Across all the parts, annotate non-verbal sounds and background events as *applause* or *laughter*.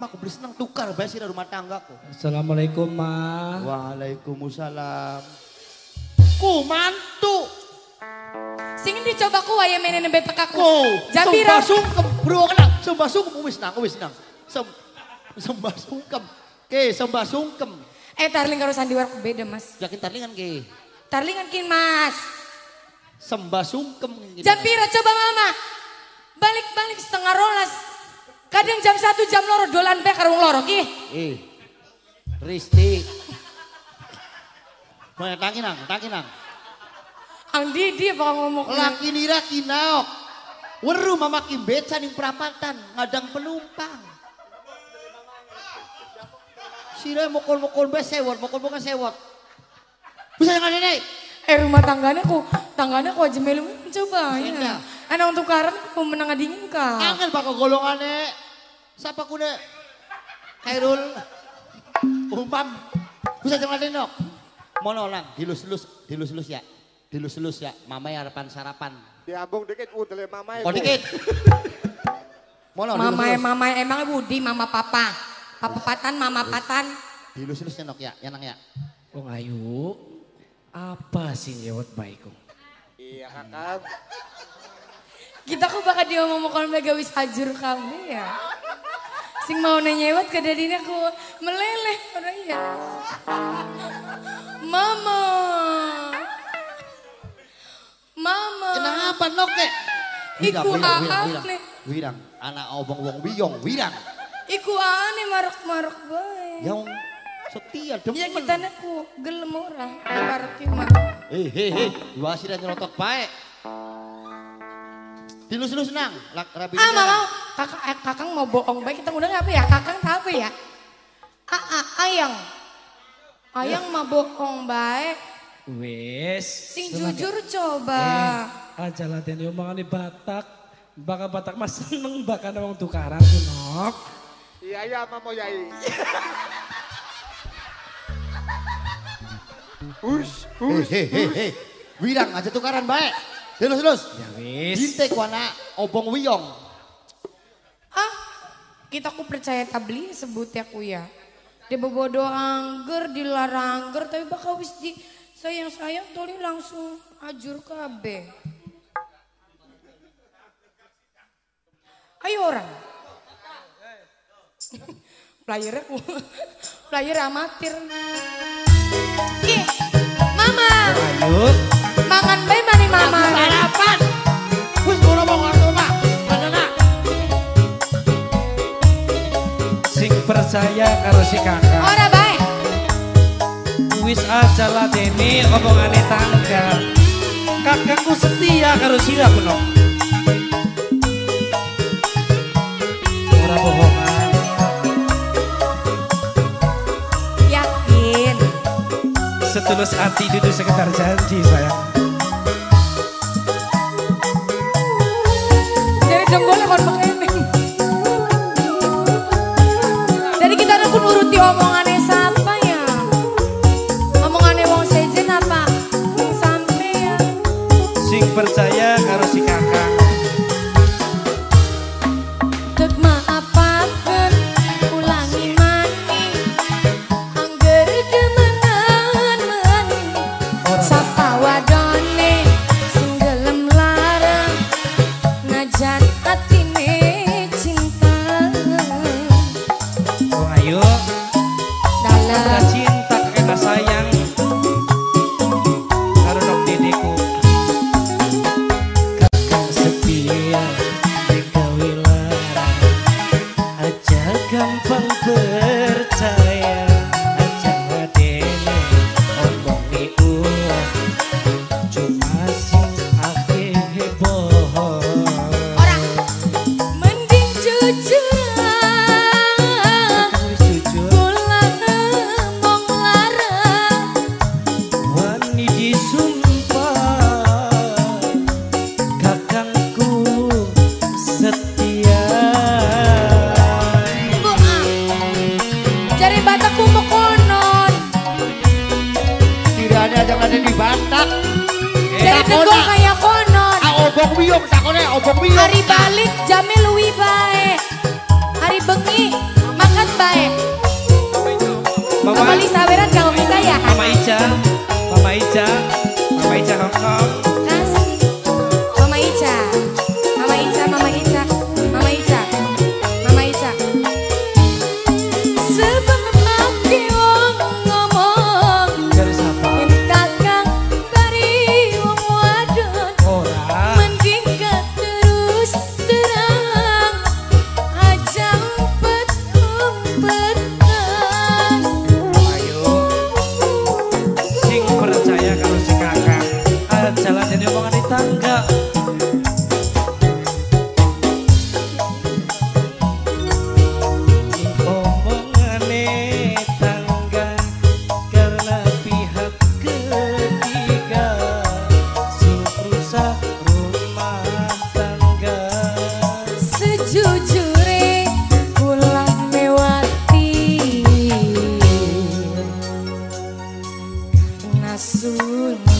Aku beli senang tukar bae sih rumah tanggaku. Assalamualaikum, Ma. Waalaikumsalam. Ku mantu. Sing dicoba ku wae menen nembe pekaku. Ku. Jambira. Sembah sungkem bro kena. Sembah sungkem wis nang wis nang. Sem sembah sungkem. Ke sembah sungkem. Eh tarling karo sandiwara beda mas. Yakin tarlingan ke. Tarlingan kin mas. Sembah sungkem. Jambira coba mama. Balik-balik setengah rolas. Kadang jam satu jam loro dolan pe karo wong loro ki. Eh. Risti. Mana tangi nang, tangi nang. Ang didi apa ngomong. Laki nira kinaok. Weru mama kimbeca ning perapatan ngadang penumpang. Sira mokol-mokol bae sewot, mokol-mokol sewot. Bisa yang ada nih. Eh rumah tangganya ku, tangganya ku aja melu coba ya. Anak untuk karan ku menang dingin ka. Angin bakal golongannya. Siapa kuda? Khairul. Umam. Bisa jangan ada nok. Mono lang, dilus-lus, dilus-lus ya. Dilus-lus ya, mama ya harapan sarapan. Diambung dikit udele mamae. Oh dikit. Mono, Mama dilus-lus. mama emang Budi mama papa. Papa patan mama patan. Dilus-lus ya nok ya, ya nang ya. Wong Ayu, apa sih nyewot baikku? Iya kakak. Kita kok bakal dia ngomong kalau mereka wis hajur kamu ya. Sing mau nyewot ke dadinya aku meleleh orang ya. Mama. Mama. Kenapa nok ke? Iku wirang, nih. wirang. Anak obong wong wiyong, wirang. Iku aneh marok-marok bae. Yang setia demen. Ya kita naku gelem orang. Marok mah. Eh, hei, dua sih nyelotok baik. Dilus-lus nang, rabi. Ah mama, kakak, eh, kakang mau bohong baik kita udah apa ya? Kakang tahu apa ya? Ah, ah, ayang. Ayang mah bohong baik. Wes. Sing jujur coba. Eh, aja latihan omongan di Batak. Baka Batak mas seneng baka wong tukaran tuh nok. Iya iya mamo yai. Hei, hei, hei. Wirang aja tukaran baik. Dilus-lus. Ya wes. Binte ku anak obong wiyong. Ah, kita ku percaya tabli sebut ya ku ya. Dia bebodo angger, dilarang angger, tapi bakal wis di sayang-sayang toli langsung ajur kabe. Ayo orang. *laughs* Playernya ku, player amatir. Ih, mama, Ayu, mangan bae mani mama. Sarapan. Wis ngono mau ngarep omah. Nak? sing percaya karo si kakak. Ora bae. Wis aja ladeni omongane tangga. Kakakku setia karo siraku nok. Ora bohongan. Yakin. Setulus hati duduk sekedar janji sayang.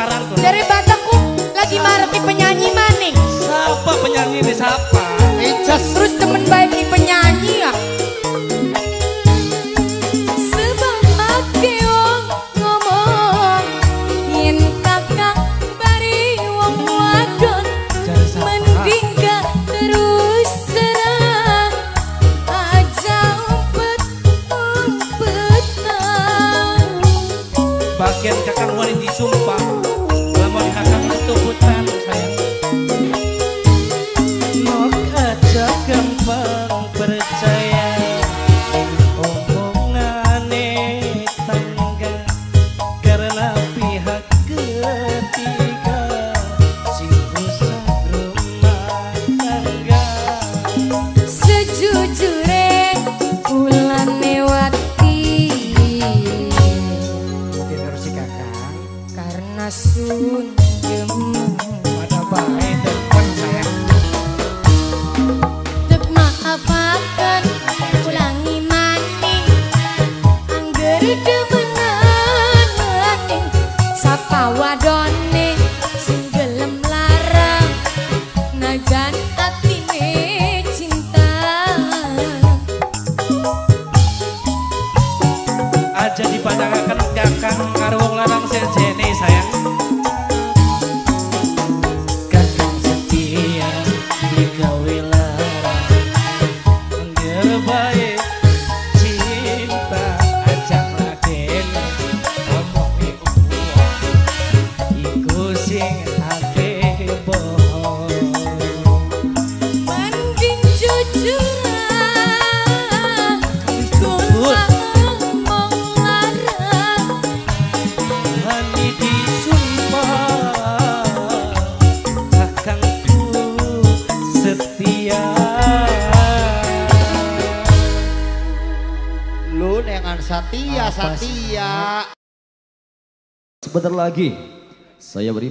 tukaran tuh. Dari Batakku lagi marah di penyanyi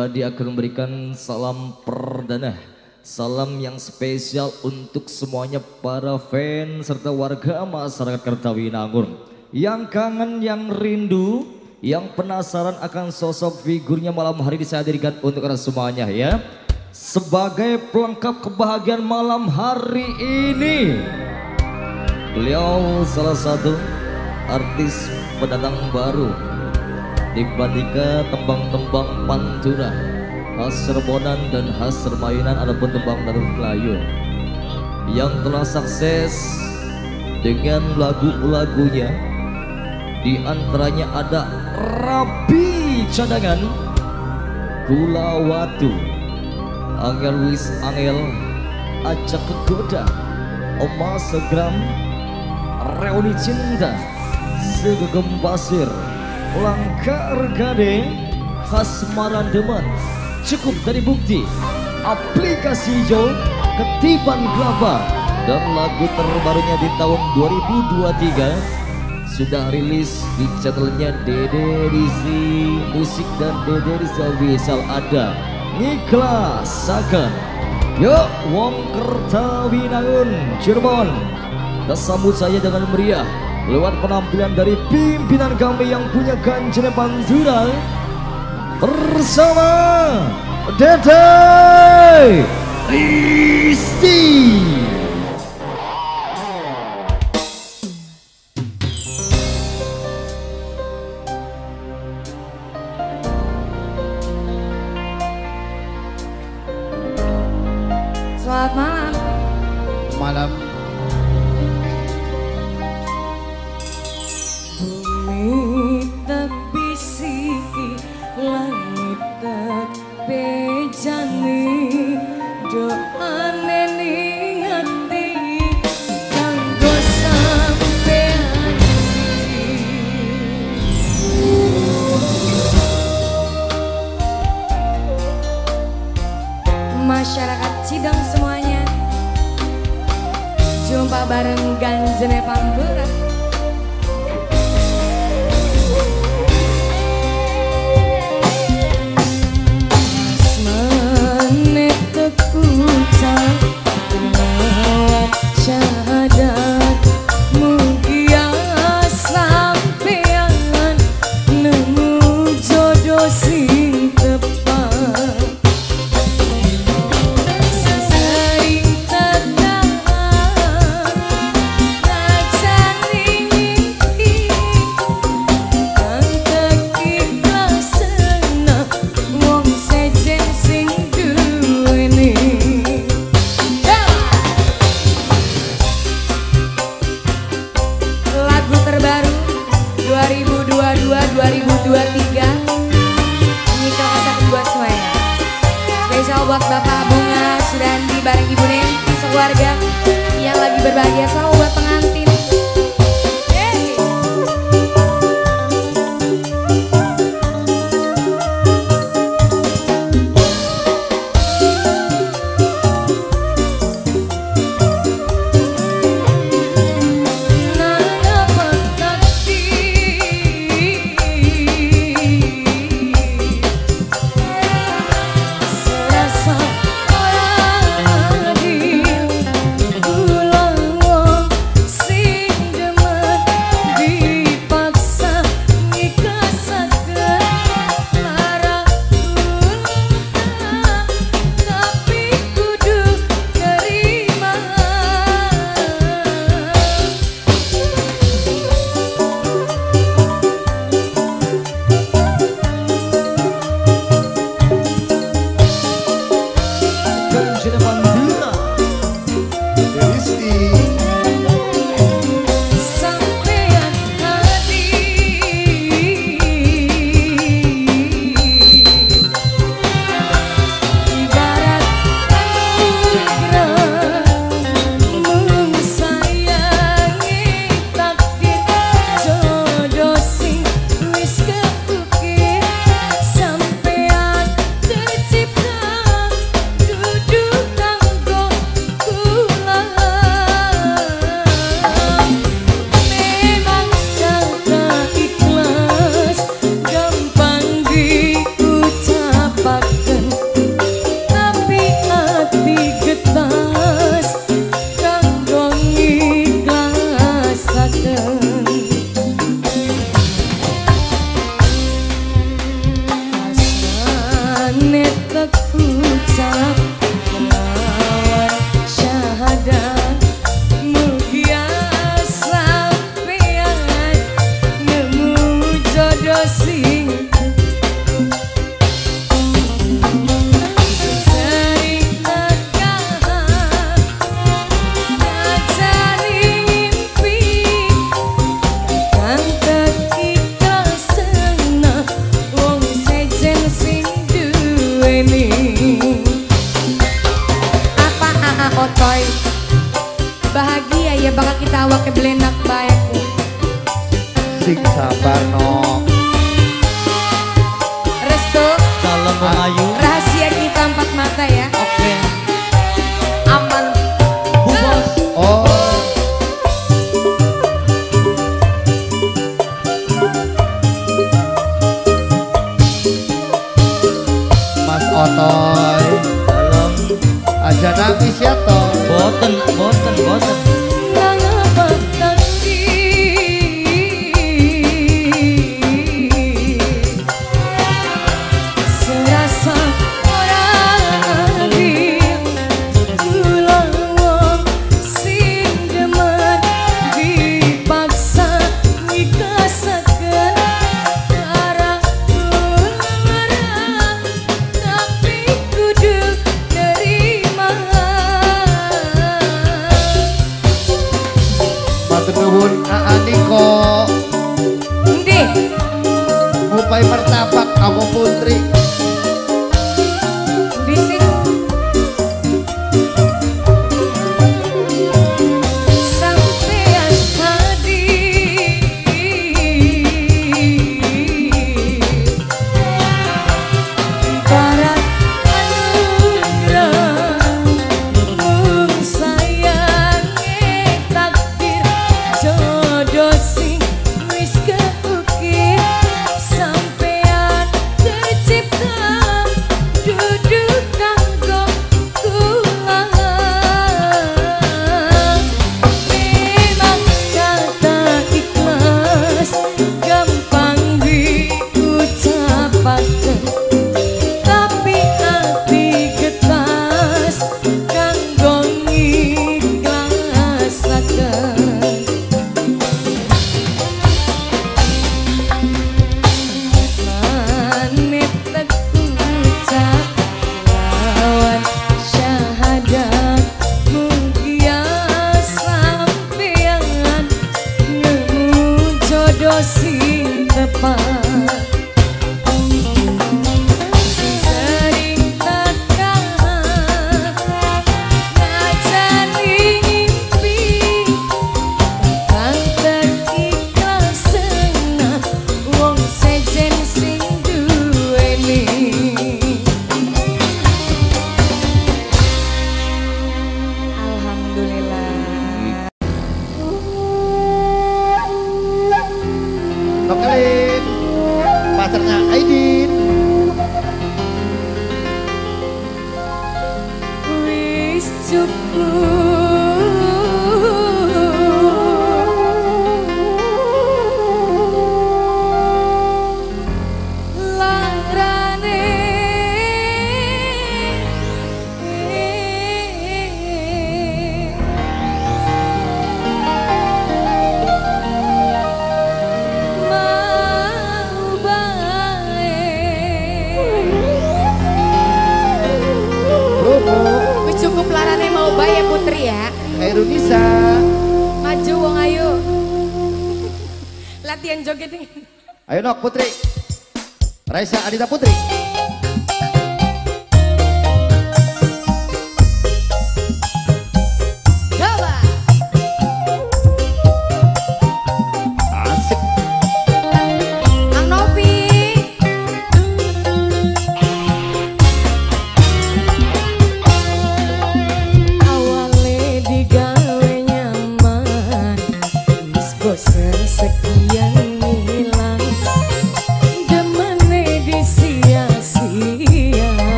pribadi akan memberikan salam perdana. Salam yang spesial untuk semuanya para fans serta warga masyarakat Kertawinangun. Yang kangen, yang rindu, yang penasaran akan sosok figurnya malam hari ini saya hadirkan untuk anda semuanya ya. Sebagai pelengkap kebahagiaan malam hari ini. Beliau salah satu artis pendatang baru dibandingkan tembang-tembang pantura. Khas Serbonan dan khas Sermainan ataupun tembang Darul Melayu. Yang telah sukses dengan lagu-lagunya di antaranya ada Rabi Cadangan Gula Watu Angel Wis Angel Ajak Kegoda Oma Segram Reuni Cinta Segegem Pasir Langkar Gade Khas Marandeman Cukup dari bukti. Aplikasi hijau Ketiban Gelapa Dan lagu terbarunya di tahun 2023 Sudah rilis di channelnya Dede Rizzi Musik dan Dede Rizal Wisal ada. Niklas Sakan Yuk Wong Kertawinangun Cirebon. Kita sambut saya dengan meriah lewat penampilan dari pimpinan kami yang punya ganjaran pantura bersama Dede Risti.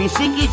Wishing की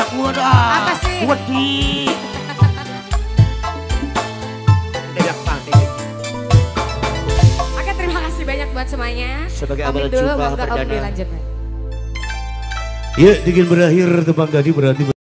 ngajak gua dah. Apa sih? Wedi. Oke terima kasih banyak buat semuanya. Sebagai awal jumpa perdana. yuk ya, dingin berakhir tebang gadi berarti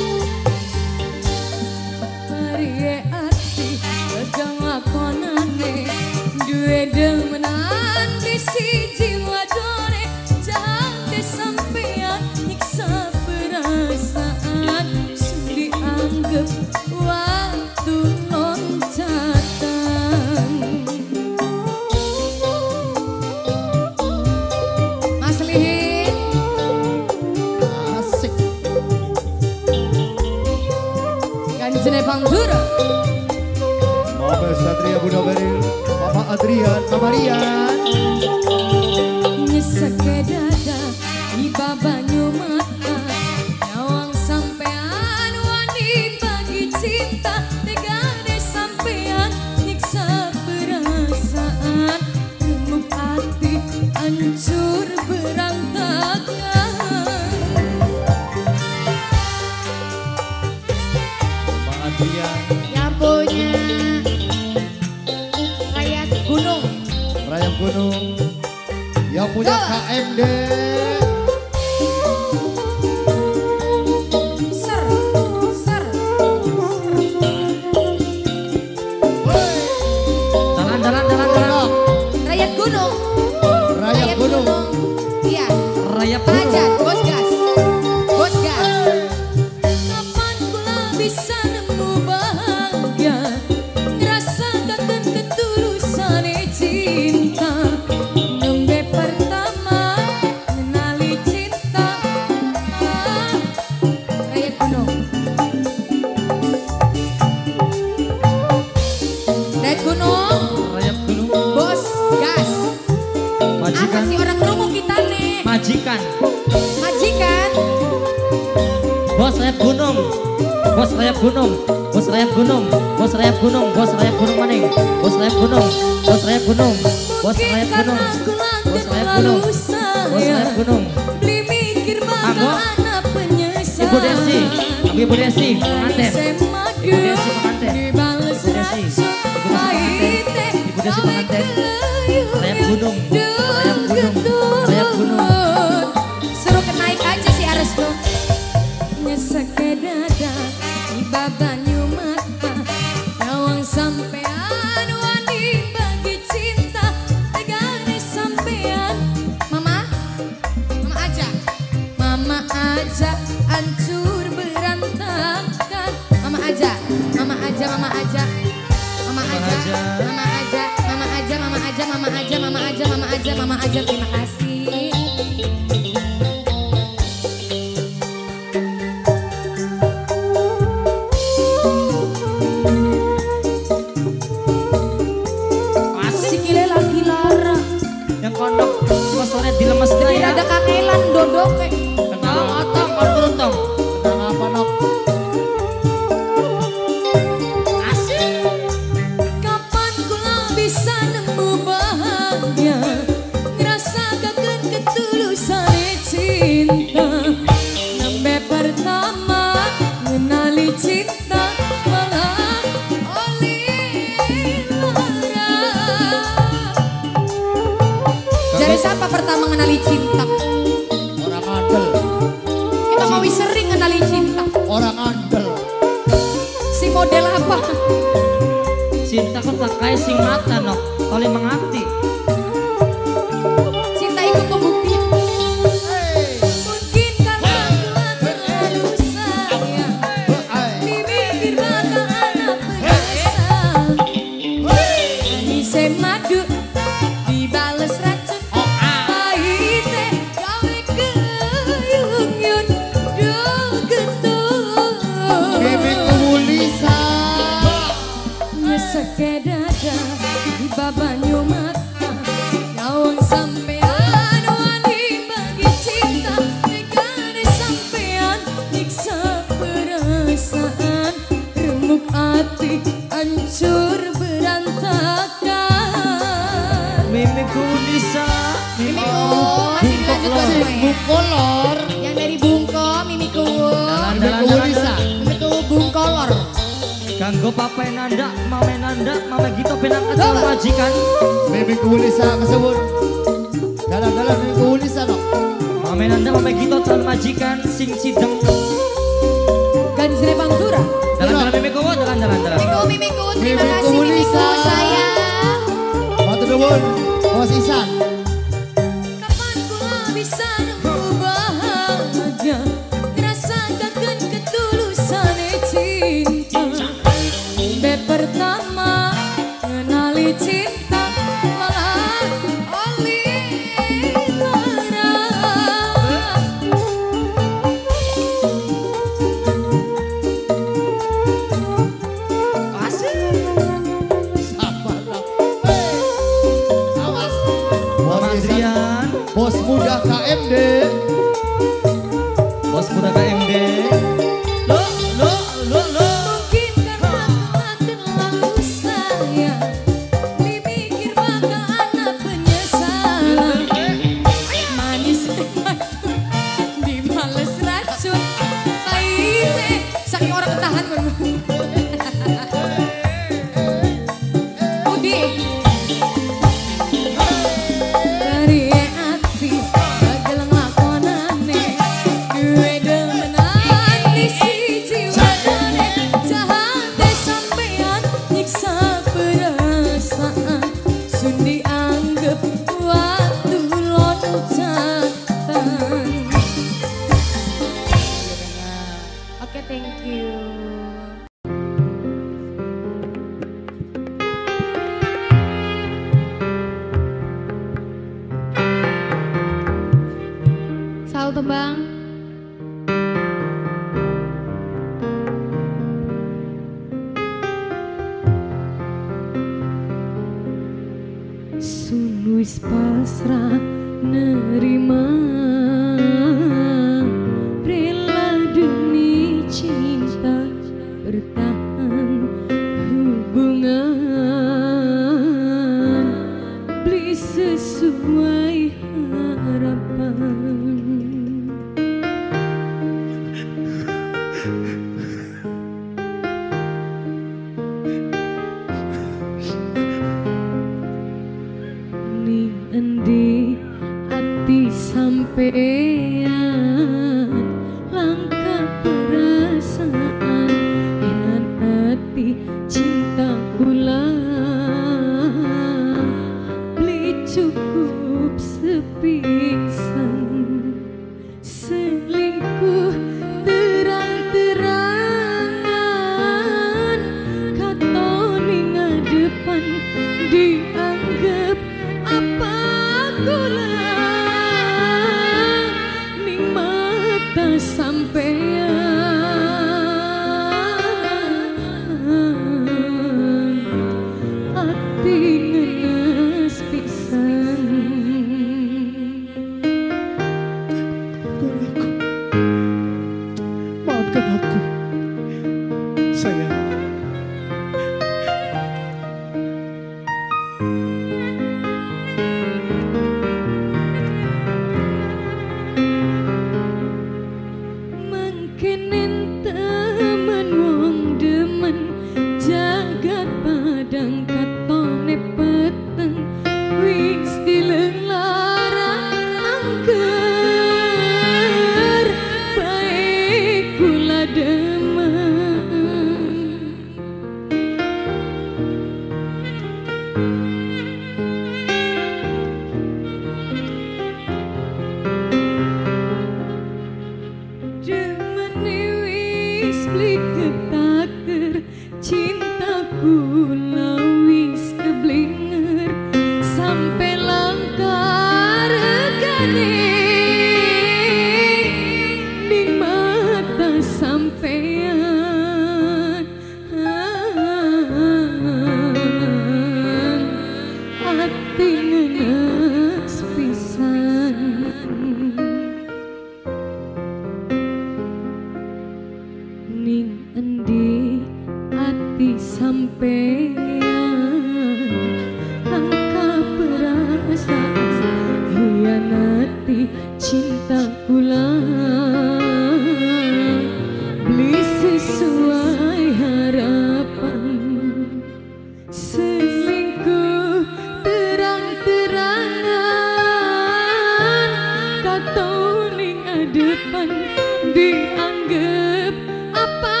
dianggap apa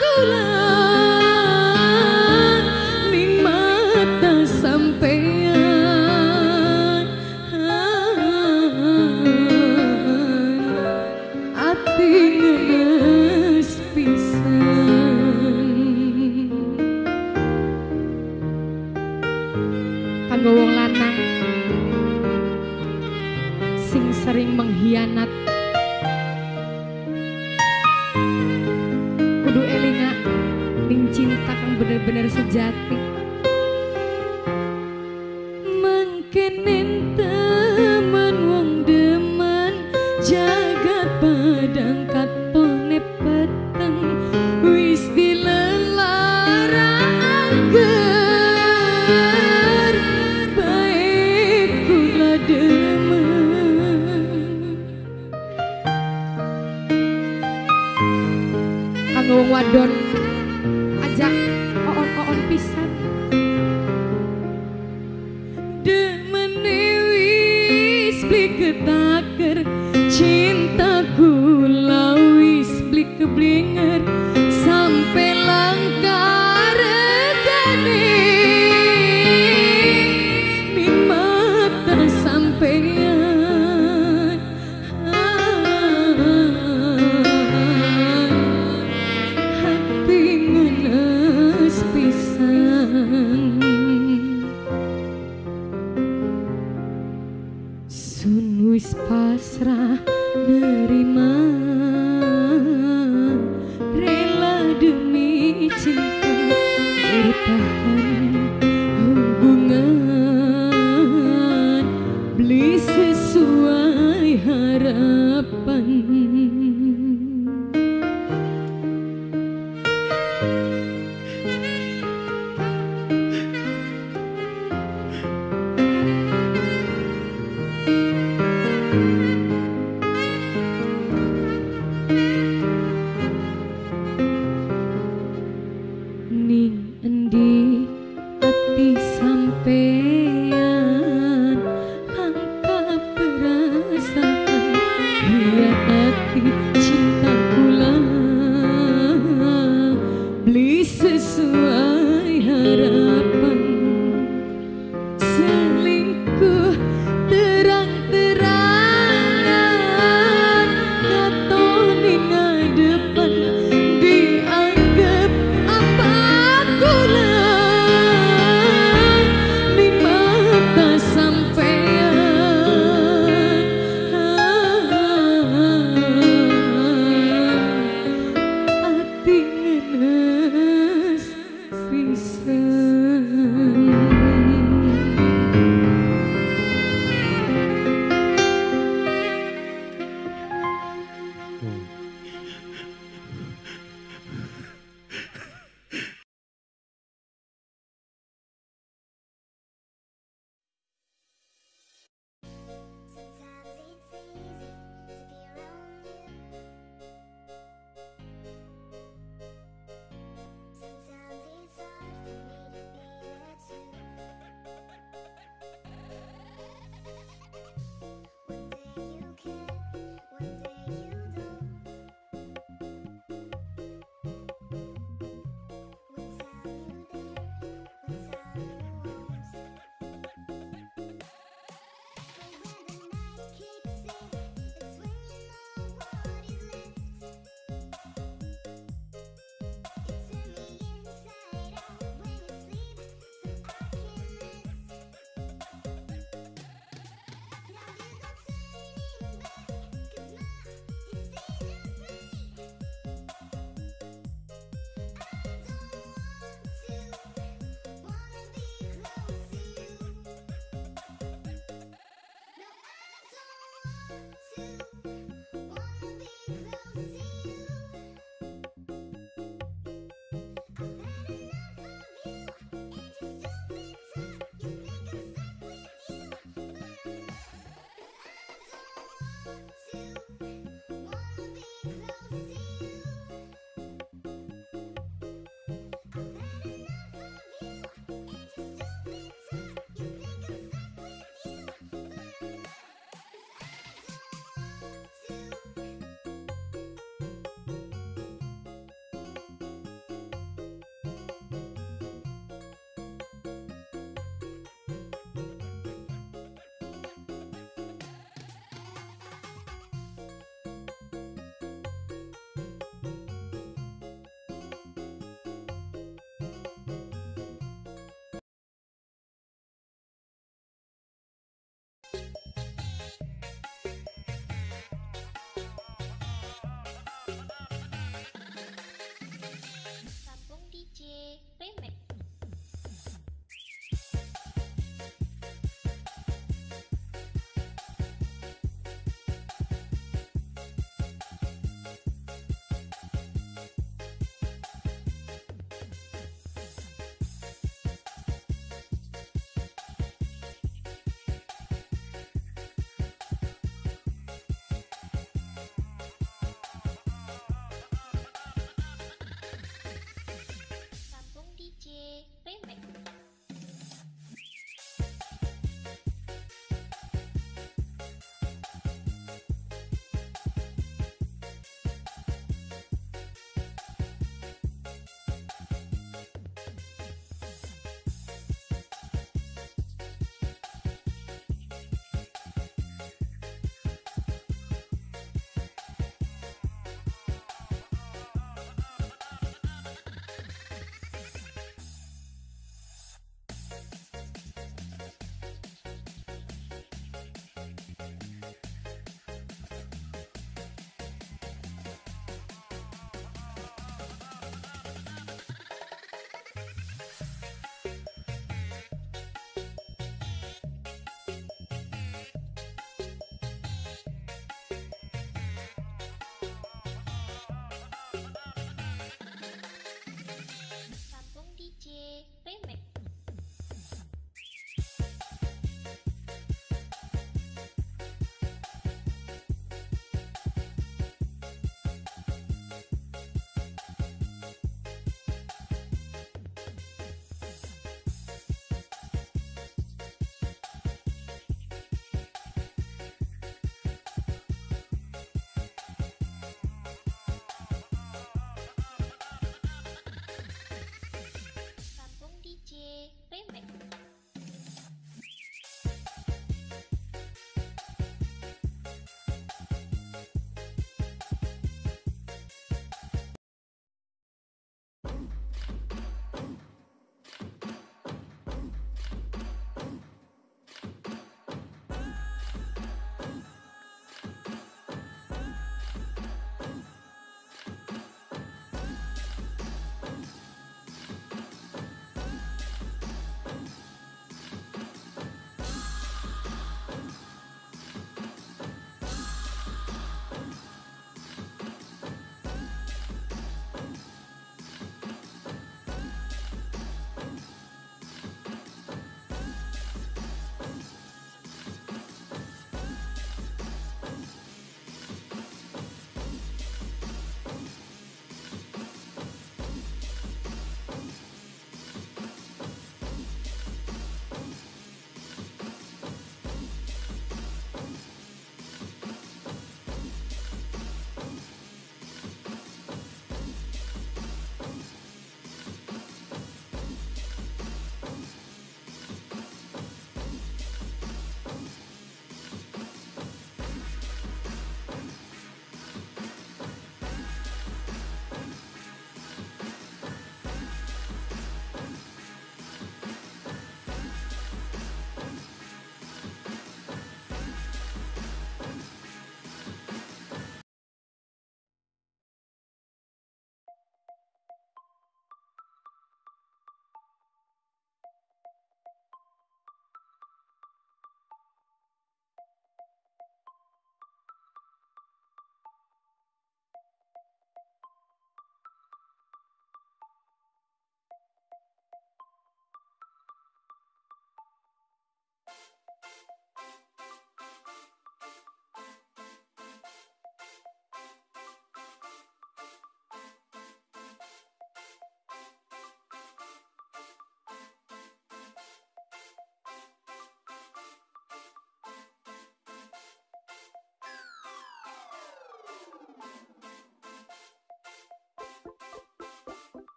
kula you.